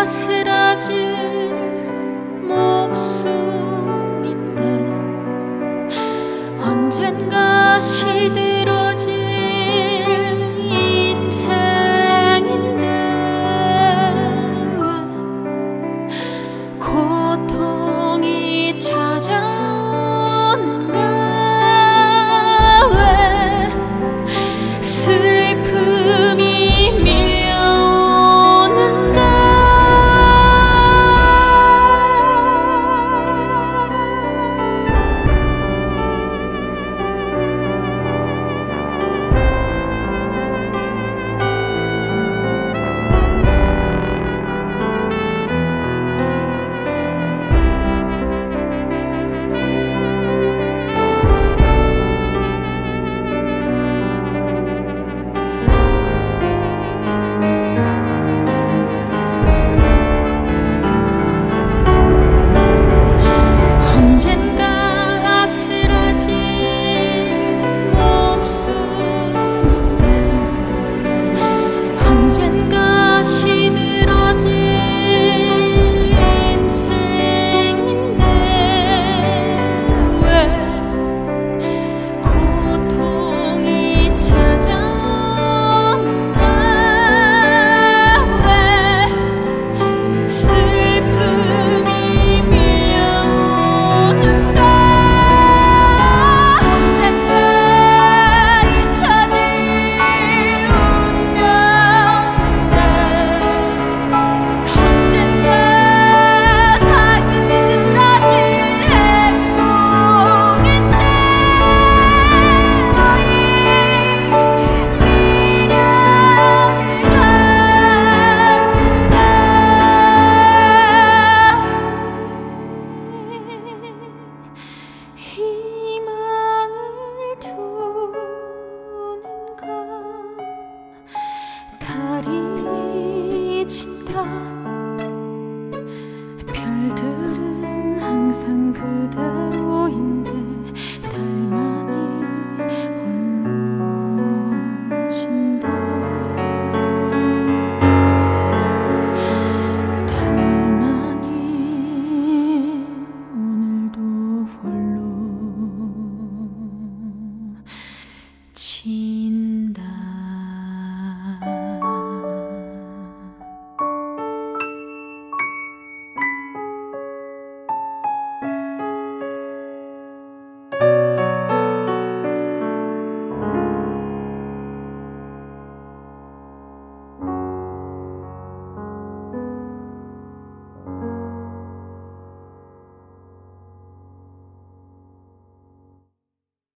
아슬아슬 better.